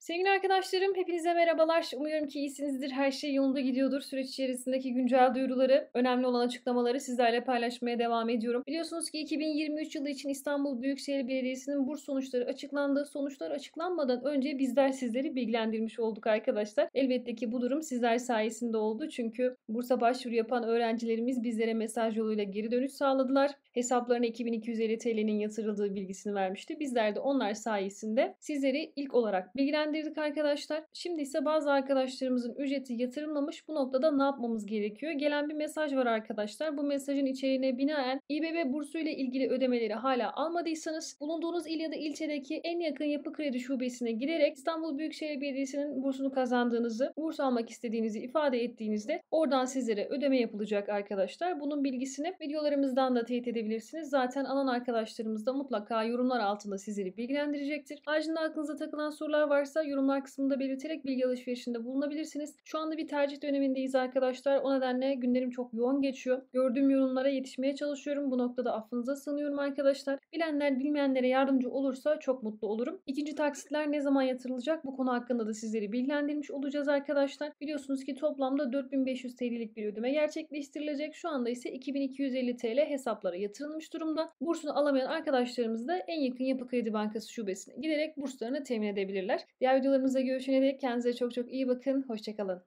Sevgili arkadaşlarım, hepinize merhabalar. Umuyorum ki iyisinizdir. Her şey yolunda gidiyordur. Süreç içerisindeki güncel duyuruları, önemli olan açıklamaları sizlerle paylaşmaya devam ediyorum. Biliyorsunuz ki 2023 yılı için İstanbul Büyükşehir Belediyesi'nin burs sonuçları açıklandı. Sonuçlar açıklanmadan önce bizler sizleri bilgilendirmiş olduk arkadaşlar. Elbette ki bu durum sizler sayesinde oldu. Çünkü bursa başvuru yapan öğrencilerimiz bizlere mesaj yoluyla geri dönüş sağladılar. Hesaplarına 2250 TL'nin yatırıldığı bilgisini vermişti. Bizler de onlar sayesinde sizleri ilk olarak bilgilendirdik arkadaşlar. Şimdi ise bazı arkadaşlarımızın ücreti yatırılmamış. Bu noktada ne yapmamız gerekiyor? Gelen bir mesaj var arkadaşlar. Bu mesajın içeriğine binaen İBB bursu ile ilgili ödemeleri hala almadıysanız bulunduğunuz il ya da ilçedeki en yakın yapı kredi şubesine giderek İstanbul Büyükşehir Belediyesi'nin bursunu kazandığınızı, burs almak istediğinizi ifade ettiğinizde oradan sizlere ödeme yapılacak arkadaşlar. Bunun bilgisini videolarımızdan da teyit edebilirsiniz. Zaten alan arkadaşlarımız da mutlaka yorumlar altında sizleri bilgilendirecektir. Haricinde aklınıza takılan sorular varsa yorumlar kısmında belirterek bilgi alışverişinde bulunabilirsiniz. Şu anda bir tercih dönemindeyiz arkadaşlar. O nedenle günlerim çok yoğun geçiyor. Gördüğüm yorumlara yetişmeye çalışıyorum. Bu noktada affınıza sığınıyorum arkadaşlar. Bilenler bilmeyenlere yardımcı olursa çok mutlu olurum. İkinci taksitler ne zaman yatırılacak? Bu konu hakkında da sizleri bilgilendirmiş olacağız arkadaşlar. Biliyorsunuz ki toplamda 4500 TL'lik bir ödeme gerçekleştirilecek. Şu anda ise 2250 TL hesaplara yatırılmış durumda. Bursunu alamayan arkadaşlarımız da en yakın Yapı Kredi Bankası şubesine giderek burslarını temin edebilirler. Diğer videolarımızda görüşene dek kendinize çok çok iyi bakın. Hoşçakalın.